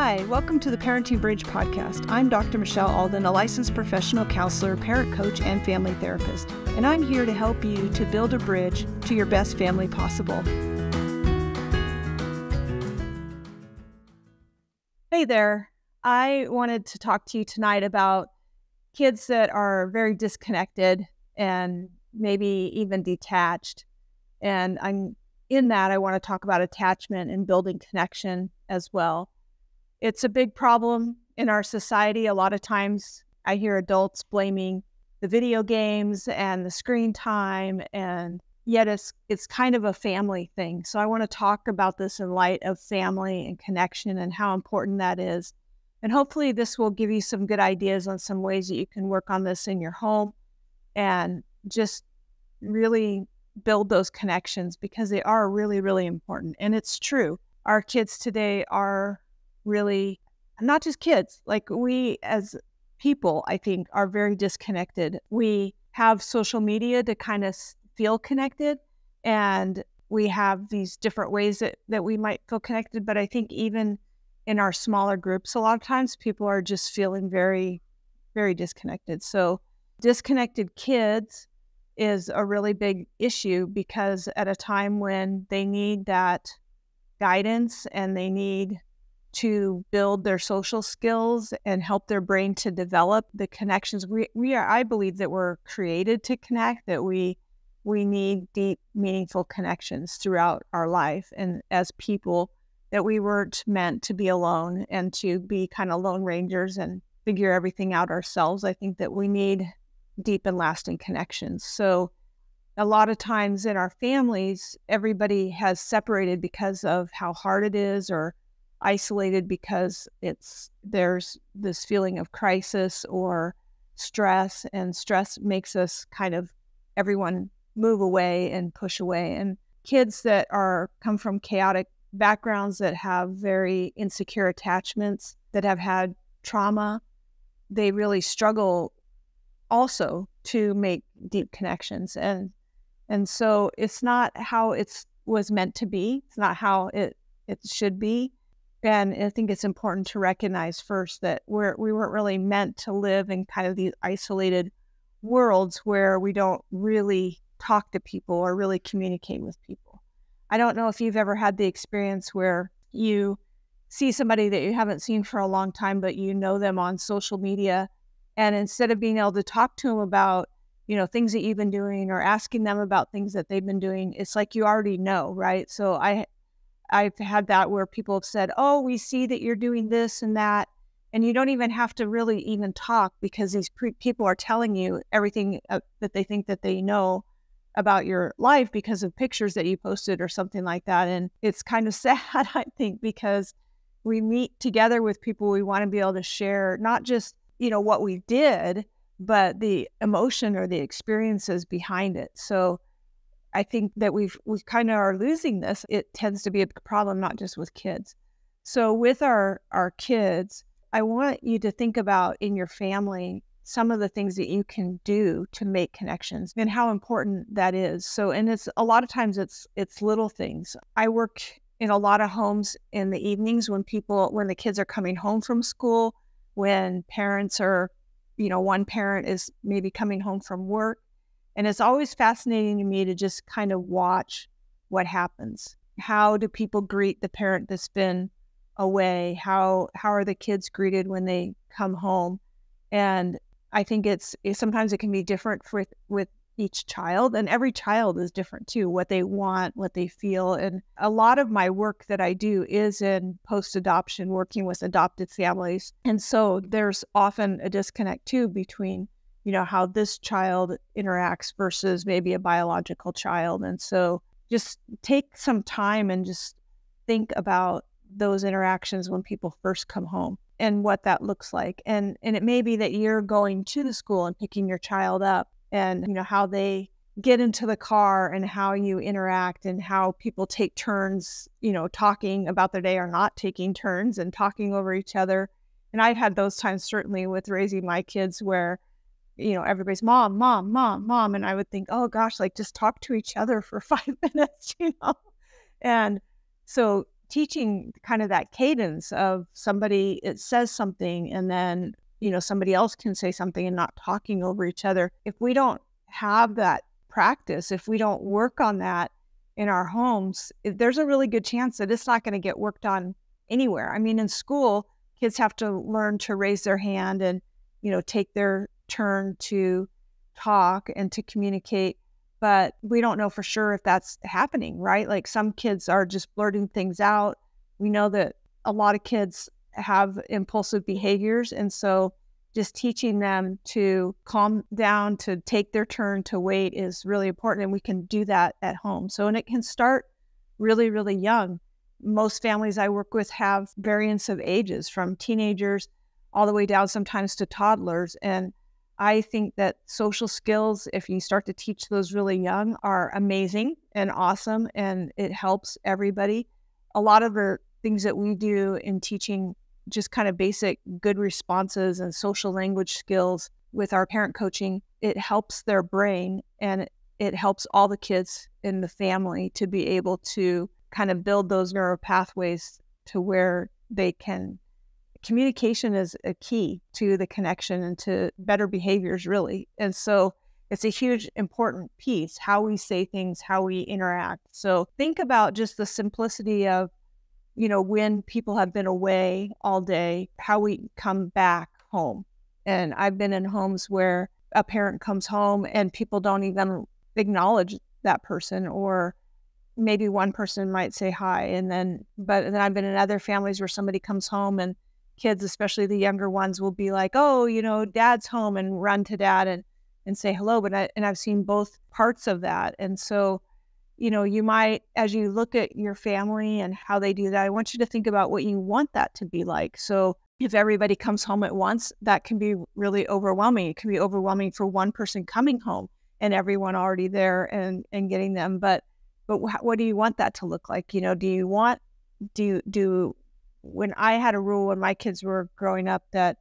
Hi, welcome to the Parenting Bridge podcast. I'm Dr. Michelle Alden, a licensed professional counselor, parent coach, and family therapist, and I'm here to help you to build a bridge to your best family possible. Hey there. I wanted to talk to you tonight about kids that are very disconnected and maybe even detached. And I'm in that, I want to talk about attachment and building connection as well. It's a big problem in our society. A lot of times I hear adults blaming the video games and the screen time and yet it's it's kind of a family thing. So I want to talk about this in light of family and connection and how important that is. And hopefully this will give you some good ideas on some ways that you can work on this in your home and just really build those connections because they are really really important. And it's true. Our kids today are really not just kids, like we as people, I think, are very disconnected. We have social media to kind of feel connected, and we have these different ways that, that we might feel connected. But I think even in our smaller groups, a lot of times people are just feeling very, very disconnected. So, disconnected kids is a really big issue because at a time when they need that guidance and they need to build their social skills and help their brain to develop the connections. We, we are i believe that we're created to connect that we we need deep meaningful connections throughout our life and as people that we weren't meant to be alone and to be kind of lone rangers and figure everything out ourselves. I think that we need deep and lasting connections. So a lot of times in our families everybody has separated because of how hard it is or isolated because it's there's this feeling of crisis or stress and stress makes us kind of everyone move away and push away and kids that are come from chaotic backgrounds that have very insecure attachments that have had trauma they really struggle also to make deep connections and and so it's not how it's was meant to be it's not how it it should be and I think it's important to recognize first that we're we weren't really meant to live in kind of these isolated worlds where we don't really talk to people or really communicate with people. I don't know if you've ever had the experience where you see somebody that you haven't seen for a long time, but you know them on social media. And instead of being able to talk to them about, you know, things that you've been doing or asking them about things that they've been doing, it's like you already know, right? So I I've had that where people have said, "Oh, we see that you're doing this and that," and you don't even have to really even talk because these pre- people are telling you everything uh, that they think that they know about your life because of pictures that you posted or something like that. And it's kind of sad, I think, because we meet together with people we want to be able to share not just you know what we did, but the emotion or the experiences behind it. So I think that we've we kind of are losing this. It tends to be a problem not just with kids. So with our our kids, I want you to think about in your family some of the things that you can do to make connections and how important that is. So and it's a lot of times it's it's little things. I work in a lot of homes in the evenings when people when the kids are coming home from school, when parents are you know one parent is maybe coming home from work and it's always fascinating to me to just kind of watch what happens. How do people greet the parent that's been away? How how are the kids greeted when they come home? And I think it's, sometimes it can be different with with each child and every child is different too what they want what they feel and a lot of my work that i do is in post adoption working with adopted families and so there's often a disconnect too between you know, how this child interacts versus maybe a biological child. And so just take some time and just think about those interactions when people first come home and what that looks like. And and it may be that you're going to the school and picking your child up and you know how they get into the car and how you interact and how people take turns, you know, talking about their day or not taking turns and talking over each other. And I've had those times certainly with raising my kids where you know, everybody's mom, mom, mom, mom. And I would think, oh gosh, like just talk to each other for five minutes, you know? And so teaching kind of that cadence of somebody it says something and then you know somebody else can say something and not talking over each other if we don't have that practice if we don't work on that in our homes there's a really good chance that it's not going to get worked on anywhere i mean in school kids have to learn to raise their hand and you know take their turn to talk and to communicate but we don't know for sure if that's happening right? Like some kids are just blurting things out. We know that a lot of kids have impulsive behaviors and so just teaching them to calm down to take their turn to wait is really important and we can do that at home. So and it can start really really young. Most families I work with have variants of ages from teenagers all the way down sometimes to toddlers. And I think that social skills, if you start to teach those really young, are amazing and awesome, and it helps everybody. A lot of the things that we do in teaching just kind of basic good responses and social language skills with our parent coaching, it helps their brain and it helps all the kids in the family to be able to kind of build those neural pathways to where they can communication is a key to the connection and to better behaviors really and so it's a huge important piece how we say things how we interact. So think about just the simplicity of you know when people have been away all day how we come back home. And i've been in homes where a parent comes home and people don't even acknowledge that person or maybe one person might say hi and then but then I've been in other families where somebody comes home and kids, especially the younger ones, will be like, "Oh, you know, dad's home," and run to dad and and say hello. But I, and I've seen both parts of that, and so you know, you might as you look at your family and how they do that, I want you to think about what you want that to be like. So if everybody comes home at once, that can be really overwhelming. It can be overwhelming for one person coming home and everyone already there and and getting them, but but what do you want that to look like? You know, do you want do you do when I had a rule when my kids were growing up that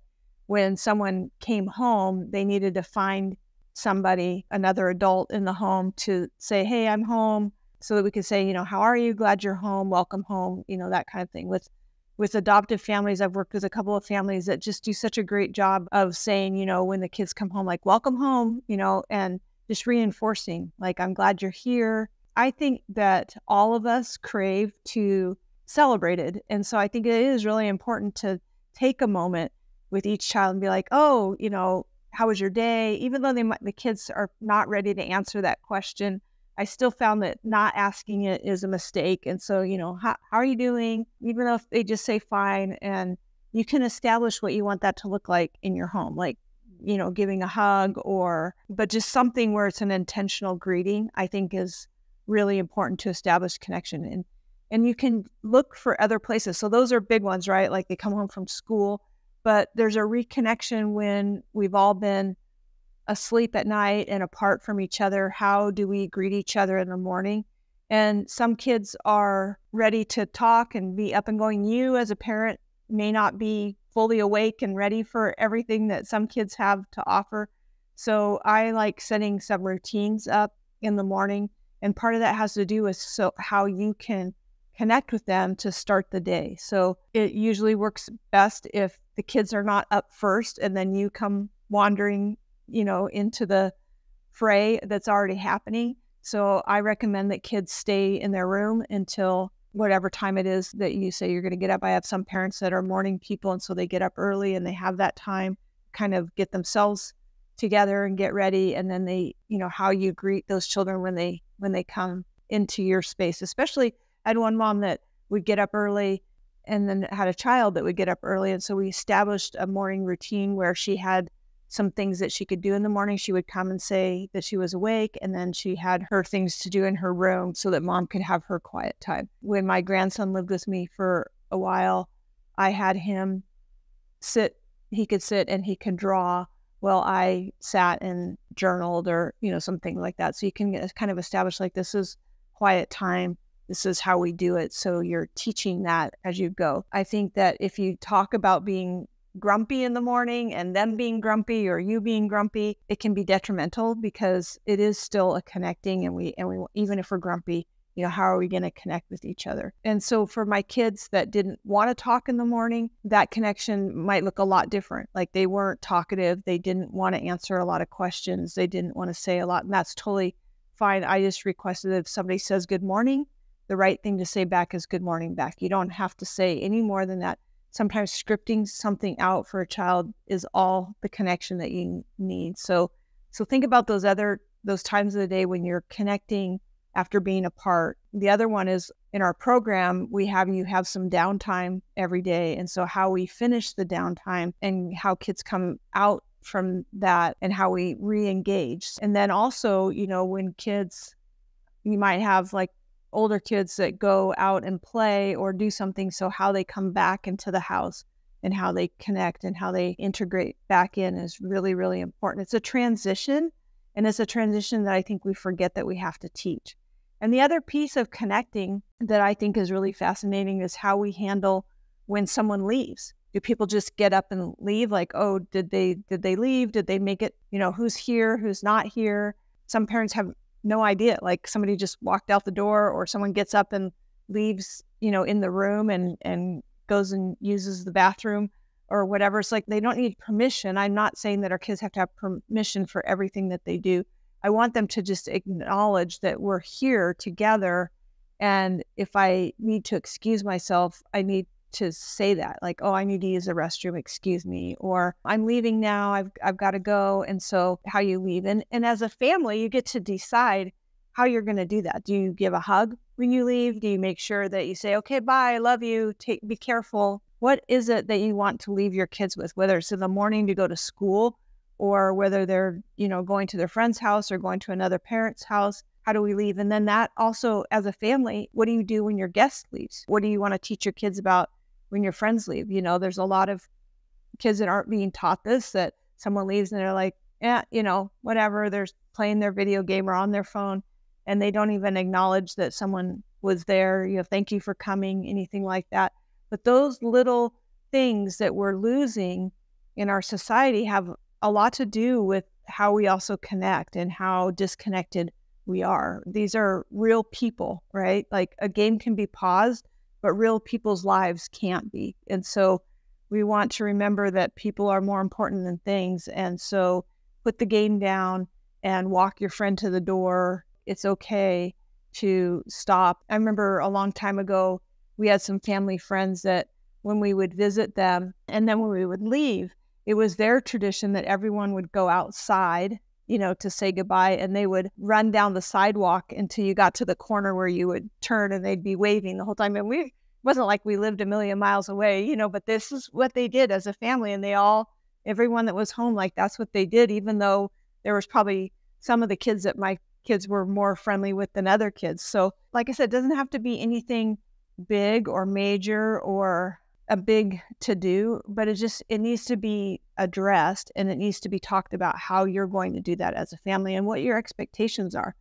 when someone came home, they needed to find somebody, another adult in the home to say, "Hey, I'm home," so that we could say, you know, "How are you? Glad you're home. Welcome home." You know, that kind of thing. With with adoptive families, I've worked with a couple of families that just do such a great job of saying, you know, when the kids come home, like, "Welcome home," you know, and just reinforcing, like, "I'm glad you're here." I think that all of us crave to celebrate it. And so I think it is really important to take a moment with each child and be like, oh, you know, how was your day? Even though they might, the kids are not ready to answer that question, I still found that not asking it is a mistake. And so, you know, how, how are you doing? Even though they just say fine, and you can establish what you want that to look like in your home, like, you know, giving a hug or, but just something where it's an intentional greeting, I think is really important to establish connection and and you can look for other places. So those are big ones right? Like they come home from school but there's a reconnection when we've all been asleep at night and apart from each other. How do we greet each other in the morning? And some kids are ready to talk and be up and going. You as a parent may not be fully awake and ready for everything that some kids have to offer. So i like setting some routines up in the morning and part of that has to do with so how you can connect with them to start the day. So it usually works best if the kids are not up first and then you come wandering, you know, into the fray that's already happening. So I recommend that kids stay in their room until whatever time it is that you say you're going to get up. I have some parents that are morning people and so they get up early and they have that time kind of get themselves together and get ready and then they, you know, how you greet those children when they when they come into your space. Especially, I had one mom that would get up early and then had a child that would get up early. And so we established a morning routine where she had some things that she could do in the morning. She would come and say that she was awake, and then she had her things to do in her room so that mom could have her quiet time. When my grandson lived with me for a while, I had him sit, he could sit and he could draw while I sat and journaled or, you know, something like that. So you can kind of establish like this is quiet time. This is how we do it. So you're teaching that as you go. I think that if you talk about being grumpy in the morning and them being grumpy or you being grumpy, it can be detrimental because it is still a connecting and we and we even if we're grumpy, you know, how are we going to connect with each other? And so for my kids that didn't want to talk in the morning, that connection might look a lot different. Like they weren't talkative, they didn't want to answer a lot of questions, they didn't want to say a lot. And that's totally fine. I just requested if somebody says good morning, the right thing to say back is good morning back. You don't have to say any more than that. Sometimes scripting something out for a child is all the connection that you need. So so think about those other those times of the day when you're connecting after being apart. The other one is in our program, we have you have some downtime every day. And so, how we finish the downtime and how kids come out from that and how we re engage. And then also, you know, when kids, you might have like older kids that go out and play or do something. So, how they come back into the house and how they connect and how they integrate back in is really, really important. It's a transition. And it's a transition that I think we forget that we have to teach. And the other piece of connecting that I think is really fascinating is how we handle when someone leaves. Do people just get up and leave like, "Oh, did they did they leave? Did they make it, you know, who's here, who's not here?" Some parents have no idea. Like somebody just walked out the door or someone gets up and leaves, you know, in the room and and goes and uses the bathroom or whatever. It's like they don't need permission. I'm not saying that our kids have to have permission for everything that they do, I want them to just acknowledge that we're here together. And if I need to excuse myself, I need to say that, like, oh, I need to use the restroom, excuse me, or I'm leaving now, I've, I've got to go. And so, how you leave. And, and as a family, you get to decide how you're going to do that. Do you give a hug when you leave? Do you make sure that you say, okay, bye, I love you, take, be careful? What is it that you want to leave your kids with, whether it's in the morning to go to school or whether they're, you know, going to their friend's house or going to another parent's house. How do we leave? And then that also, as a family, what do you do when your guest leaves? What do you want to teach your kids about when your friends leave? You know, there's a lot of kids that aren't being taught this that someone leaves and they're like, yeah, you know, whatever. They're playing their video game or on their phone and they don't even acknowledge that someone was there. You know, thank you for coming, anything like that. But those little things that we're losing in our society have a lot to do with how we also connect and how disconnected we are. These are real people, right? Like a game can be paused, but real people's lives can't be. And so we want to remember that people are more important than things. And so put the game down and walk your friend to the door. It's okay to stop. I remember a long time ago, we had some family friends that when we would visit them and then when we would leave, it was their tradition that everyone would go outside, you know, to say goodbye and they would run down the sidewalk until you got to the corner where you would turn and they'd be waving the whole time. And we wasn't like we lived a million miles away, you know, but this is what they did as a family. And they all, everyone that was home, like that's what they did, even though there was probably some of the kids that my kids were more friendly with than other kids. So, like I said, it doesn't have to be anything big or major or a big to do, but it just it needs to be addressed and it needs to be talked about how you're going to do that as a family and what your expectations are.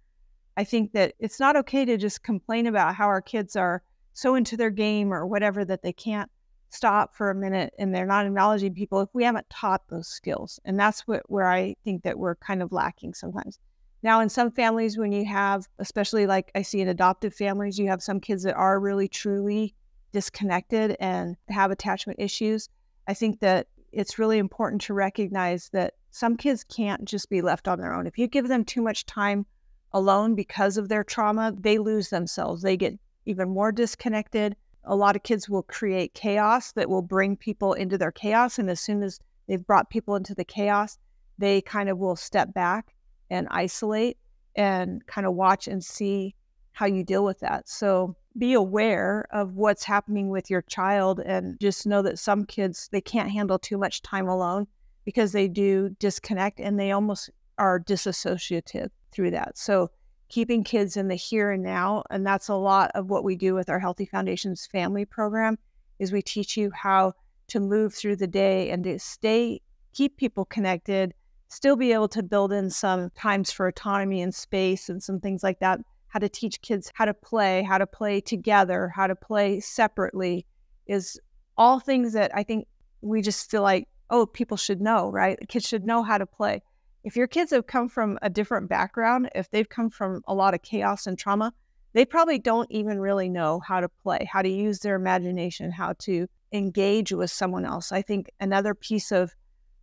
I think that it's not okay to just complain about how our kids are so into their game or whatever that they can't stop for a minute and they're not acknowledging people if we haven't taught those skills. And that's what where I think that we're kind of lacking sometimes. Now, in some families, when you have, especially like I see in adoptive families, you have some kids that are really truly disconnected and have attachment issues, I think that it's really important to recognize that some kids can't just be left on their own. If you give them too much time alone because of their trauma, they lose themselves. They get even more disconnected. A lot of kids will create chaos that will bring people into their chaos. And as soon as they've brought people into the chaos, they kind of will step back and isolate and kind of watch and see how you deal with that. So be aware of what's happening with your child and just know that some kids they can't handle too much time alone because they do disconnect and they almost are disassociative through that. So keeping kids in the here and now and that's a lot of what we do with our Healthy Foundations family program is we teach you how to move through the day and to stay keep people connected, still be able to build in some times for autonomy and space and some things like that how to teach kids how to play, how to play together, how to play separately is all things that I think we just feel like, oh, people should know, right? Kids should know how to play. If your kids have come from a different background, if they've come from a lot of chaos and trauma, they probably don't even really know how to play, how to use their imagination, how to engage with someone else. I think another piece of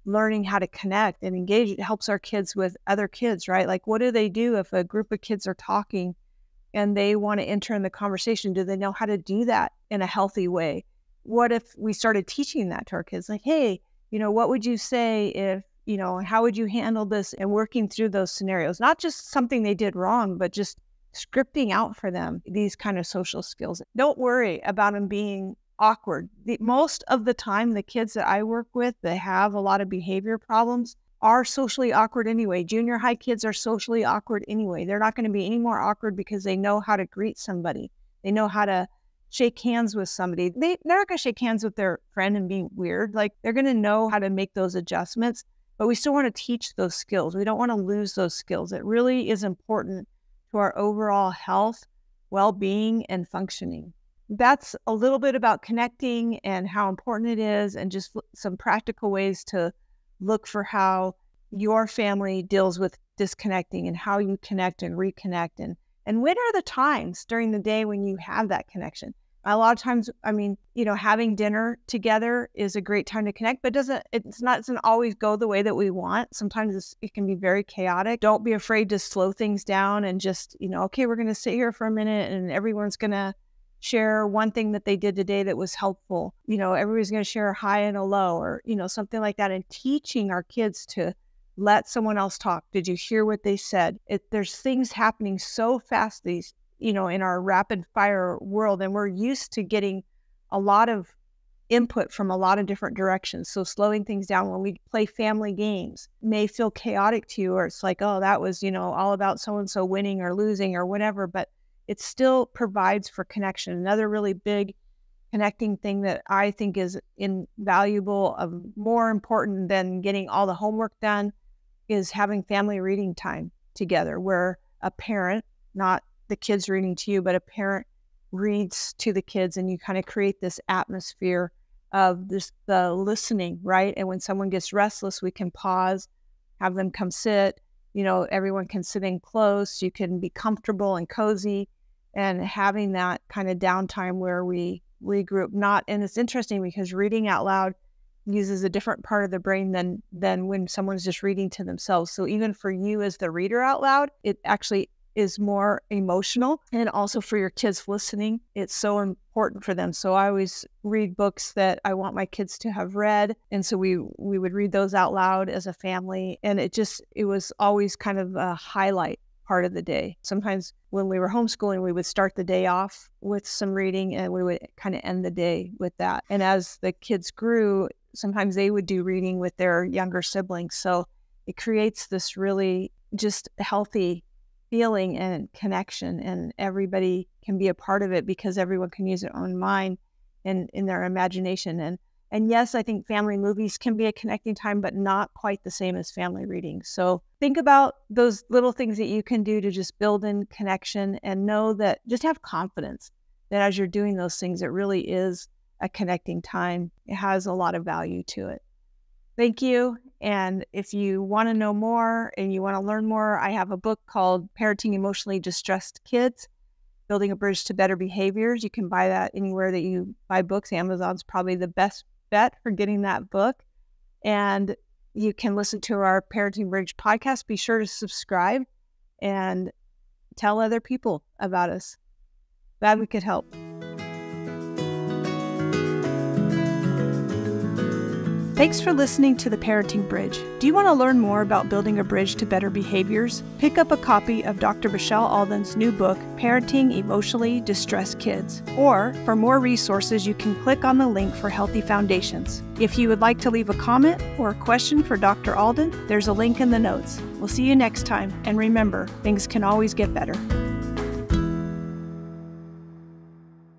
learning how to connect and engage it helps our kids with other kids, right? Like, what do they do if a group of kids are talking and they want to enter in the conversation? Do they know how to do that in a healthy way? What if we started teaching that to our kids? Like, hey, you know, what would you say if, you know, how would you handle this and working through those scenarios? Not just something they did wrong, but just scripting out for them these kind of social skills. Don't worry about them being awkward. The, most of the time, the kids that I work with they have a lot of behavior problems are socially awkward anyway. Junior high kids are socially awkward anyway. They're not going to be any more awkward because they know how to greet somebody. They know how to shake hands with somebody. They, they're not going to shake hands with their friend and be weird. Like they're going to know how to make those adjustments, but we still want to teach those skills. We don't want to lose those skills. It really is important to our overall health, well being, and functioning. That's a little bit about connecting and how important it is, and just some practical ways to look for how your family deals with disconnecting and how you connect and reconnect and and when are the times during the day when you have that connection? A lot of times i mean you know having dinner together is a great time to connect but doesn't it's not doesn't always go the way that we want. Sometimes it can be very chaotic. Don't be afraid to slow things down and just you know okay we're going to sit here for a minute and everyone's going to share one thing that they did today that was helpful you know everybody's going to share a high and a low or you know something like that and teaching our kids to let someone else talk did you hear what they said it, there's things happening so fast these you know, in our rapid fire world. And we're used to getting a lot of input from a lot of different directions. So slowing things down when we play family games may feel chaotic to you, or it's like, oh, that was, you know, all about so and so winning or losing or whatever, but it still provides for connection. Another really big connecting thing that I think is invaluable, of more important than getting all the homework done, is having family reading time together where a parent, not the kids reading to you, but a parent reads to the kids and you kind of create this atmosphere of this the listening, right? And when someone gets restless, we can pause, have them come sit. You know, everyone can sit in close. You can be comfortable and cozy, and having that kind of downtime where we regroup. Not, and it's interesting because reading out loud uses a different part of the brain than than when someone's just reading to themselves. So even for you as the reader out loud, it actually is more emotional and also for your kids listening it's so important for them so i always read books that i want my kids to have read and so we we would read those out loud as a family and it just it was always kind of a highlight part of the day. Sometimes when we were homeschooling we would start the day off with some reading and we would kind of end the day with that. And as the kids grew sometimes they would do reading with their younger siblings. So it creates this really just healthy feeling and connection and everybody can be a part of it because everyone can use their own mind and in their imagination. And and yes i think family movies can be a connecting time but not quite the same as family reading so think about those little things that you can do to just build in connection and know that just have confidence that as you're doing those things it really is a connecting time it has a lot of value to it thank you and if you want to know more and you want to learn more, I have a book called Parenting Emotionally Distressed Kids Building a Bridge to Better Behaviors. You can buy that anywhere that you buy books. Amazon's probably the best for getting that book. And you can listen to our Parenting Bridge podcast. Be sure to subscribe and tell other people about us. Glad we could help. Thanks for listening to The Parenting Bridge. Do you want to learn more about building a bridge to better behaviors? Pick up a copy of Dr. Michelle Alden's new book, Parenting Emotionally Distressed Kids. Or, for more resources, you can click on the link for Healthy Foundations. If you would like to leave a comment or a question for Dr. Alden, there's a link in the notes. We'll see you next time, and remember, things can always get better.